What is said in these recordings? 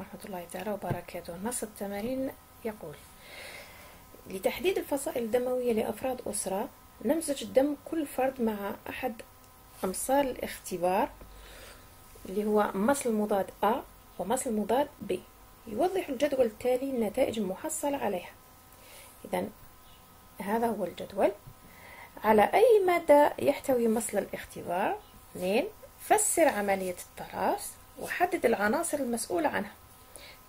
ورحمة الله تعالى وبركاته. نص التمارين يقول لتحديد الفصائل الدموية لأفراد أسرة نمزج دم كل فرد مع أحد أمصار الاختبار اللي هو مصل مضاد A ومصل مضاد B. يوضح الجدول التالي النتائج المحصلة عليها. إذا هذا هو الجدول. على أي مادة يحتوي مصل الاختبار؟ اثنين فسر عملية التراص وحدد العناصر المسؤولة عنها.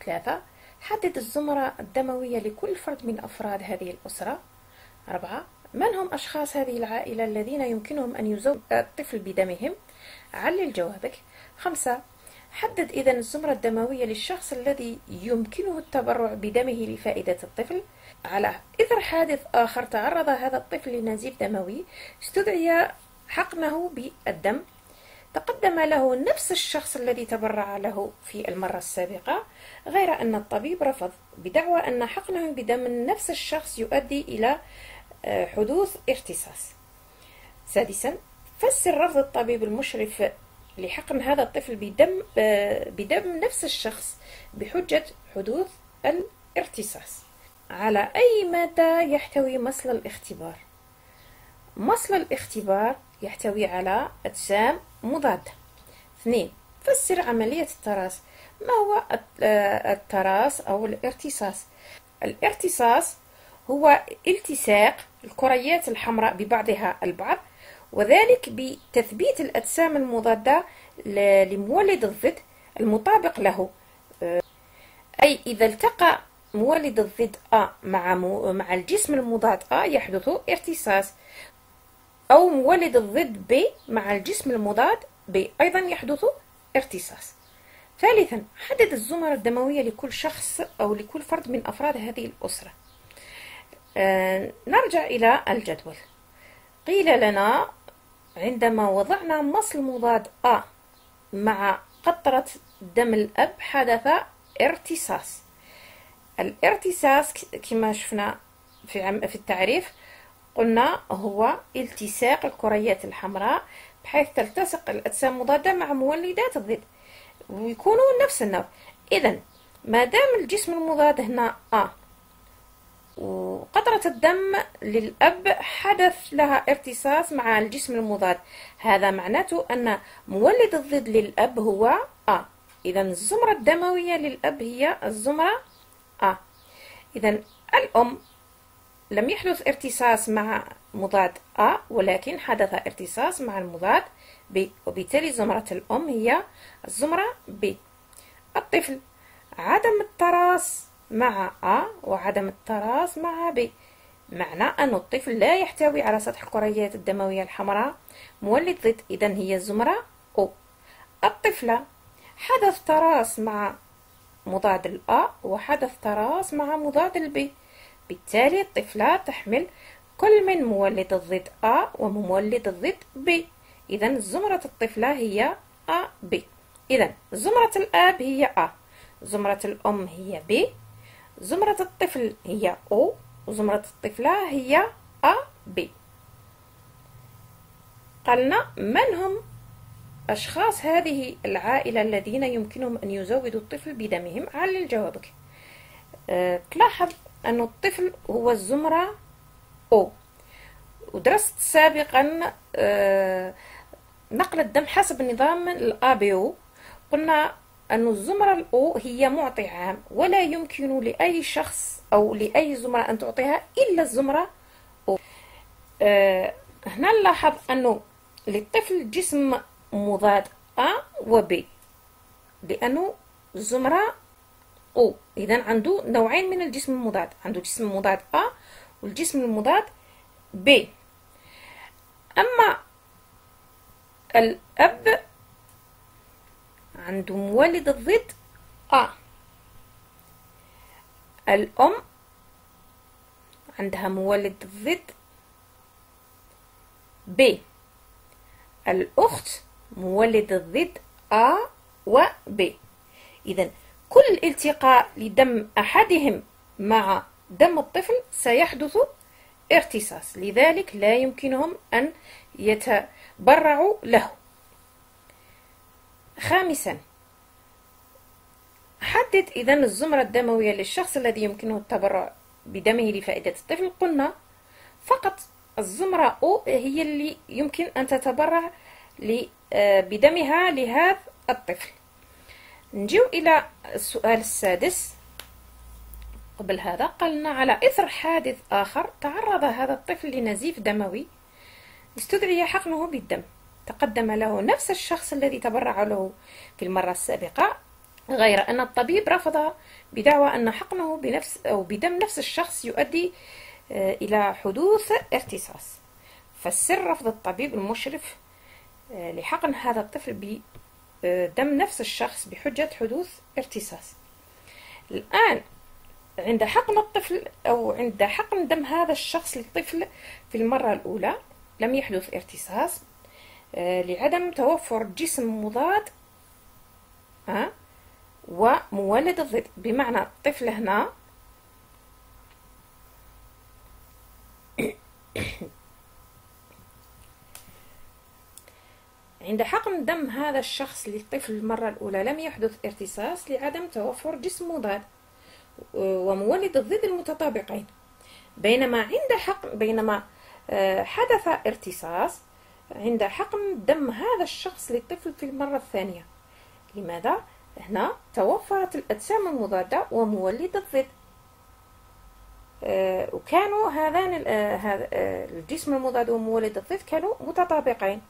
ثلاثة حدد الزمرة الدموية لكل فرد من أفراد هذه الأسرة. أربعة من هم أشخاص هذه العائلة الذين يمكنهم أن يزوج الطفل بدمهم؟ علل جوابك. خمسة حدد إذا الزمرة الدموية للشخص الذي يمكنه التبرع بدمه لفائدة الطفل. على إثر حادث آخر تعرض هذا الطفل لنزيف دموي استدعي حقنه بالدم. تقدم له نفس الشخص الذي تبرع له في المرة السابقة غير أن الطبيب رفض بدعوى أن حقنه بدم نفس الشخص يؤدي إلى آه، حدوث ارتصاص سادسا فسر رفض الطبيب المشرف لحقن هذا الطفل بدم آه، بدم نفس الشخص بحجة حدوث الارتصاص على أي مادة يحتوي مصل الاختبار؟ مصل الاختبار يحتوي على أجسام مضادة. اثنين فسر عملية التراص ما هو آه، التراص أو الارتصاص؟ الارتصاص هو التصاق الكريات الحمراء ببعضها البعض وذلك بتثبيت الأجسام المضادة لمولد الضد المطابق له. آه، أي إذا التقى مولد الضد A مع مع الجسم المضاد A يحدث ارتصاص. أو مولد الضد B مع الجسم المضاد B أيضا يحدث ارتصاص. ثالثا حدد الزمرة الدموية لكل شخص أو لكل فرد من أفراد هذه الأسرة. آه نرجع إلى الجدول. قيل لنا عندما وضعنا مصل مضاد A مع قطرة دم الأب حدث ارتصاص. الارتصاص كما شفنا في التعريف قلنا هو التصاق الكريات الحمراء بحيث تلتصق الأجسام المضادة مع مولدات الضد ويكونوا نفس النوع. إذا ما دام الجسم المضاد هنا A وقطرة الدم للأب حدث لها ارتصاص مع الجسم المضاد. هذا معناته أن مولد الضد للأب هو A. إذا الزمرة الدموية للأب هي الزمرة A. إذا الأم لم يحدث ارتصاص مع مضاد A ولكن حدث ارتصاص مع المضاد B وبالتالي زمرة الأم هي الزمرة B. الطفل عدم التراص مع A وعدم التراص مع B. معنى أن الطفل لا يحتوي على سطح الكريات الدموية الحمراء مولد ضد إذا هي الزمرة O. الطفلة حدث تراص مع مضاد الأ وحدث تراص مع مضاد البي بالتالي الطفلة تحمل كل من مولد الضد A ومولد الضد B. إذا زمرة الطفلة هي A B. إذا زمرة الآب هي A. زمرة الأم هي B. زمرة الطفل هي O. وزمرة الطفلة هي A B. قالنا من هم أشخاص هذه العائلة الذين يمكنهم أن يزودوا الطفل بدمهم؟ علل جوابك. أه تلاحظ أن الطفل هو الزمرة أو. ودرست سابقا أه نقل الدم حسب نظام الأبيو قلنا أن الزمرة الأو هي معطي عام ولا يمكن لأي شخص أو لأي زمرة أن تعطيها إلا الزمرة أو. أه هنا نلاحظ أنه للطفل جسم مضاد A و B لأنه الزمرة O إذا عنده نوعين من الجسم المضاد. عنده جسم مضاد A والجسم المضاد B. أما الأب عنده مولد الضد A. الأم عندها مولد الضد B. الأخت مولد الضد A و B. إذا كل التقاء لدم أحدهم مع دم الطفل سيحدث ارتصاص لذلك لا يمكنهم أن يتبرعوا له. خامسا نحدد إذا الزمرة الدموية للشخص الذي يمكنه التبرع بدمه لفائدة الطفل. قلنا فقط الزمرة أو هي اللي يمكن أن تتبرع آه، بدمها لهذا الطفل. نجيو إلى السؤال السادس. قبل هذا قالنا على إثر حادث آخر تعرض هذا الطفل لنزيف دموي استدعي حقنه بالدم. تقدم له نفس الشخص الذي تبرع له في المرة السابقة غير أن الطبيب رفض بدعوى أن حقنه بنفس أو بدم نفس الشخص يؤدي آه، إلى حدوث ارتصاص فالسر رفض الطبيب المشرف آه، لحقن هذا الطفل بدم نفس الشخص بحجة حدوث ارتصاص الآن عند حقن الطفل أو عند حقن دم هذا الشخص للطفل في المرة الأولى لم يحدث ارتصاص آه، لعدم توفر جسم مضاد ومولد الضد بمعنى الطفل هنا عند حقن دم هذا الشخص للطفل المرة الأولى لم يحدث ارتصاص لعدم توفر جسم مضاد ومولد الضد المتطابقين. بينما عند حقن بينما آه، حدث ارتصاص عند حقن دم هذا الشخص للطفل في المرة الثانية. لماذا؟ هنا توفرت الأجسام المضادة ومولد الضد. آه، وكانوا هذان آه، الجسم المضاد ومولد الضد كانوا متطابقين.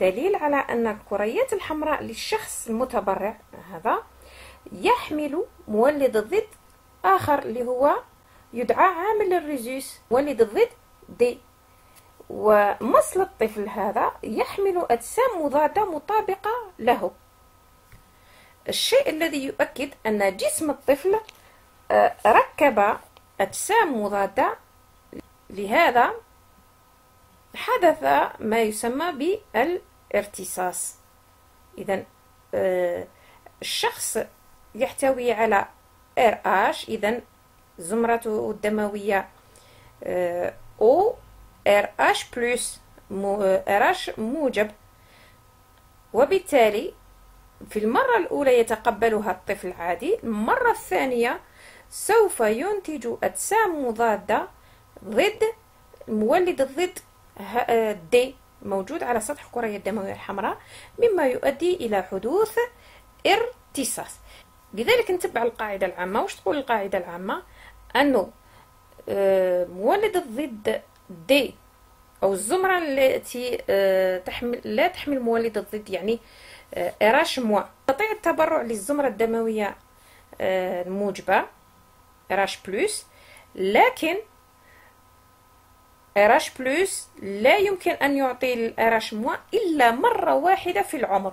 دليل على أن الكريات الحمراء للشخص المتبرع هذا يحمل مولد الضد آخر اللي هو يدعى عامل الريزيس مولد الضد دي ومصل الطفل هذا يحمل أجسام مضادة مطابقة له. الشيء الذي يؤكد أن جسم الطفل آه، ركب أجسام مضادة لهذا حدث ما يسمى بالارتصاص. إذا آه، الشخص يحتوي على RH إذا زمرته الدموية O RH بلس RH موجب. وبالتالي في المرة الأولى يتقبلها الطفل عادي المرة الثانية سوف ينتج أجسام مضادة ضد مولد الضد دي موجود على سطح الكرية الدموية الحمراء مما يؤدي إلى حدوث ارتصاص. لذلك نتبع القاعدة العامة. واش تقول القاعدة العامة؟ أنه آه، مولد الضد دي أو الزمرة التي آه، تحمل لا تحمل مولد الضد يعني إراش موا. تستطيع التبرع للزمرة الدموية A، الموجبة Rh plus لكن Rh plus لا يمكن أن يعطي الإراش موا إلا مرة واحدة في العمر.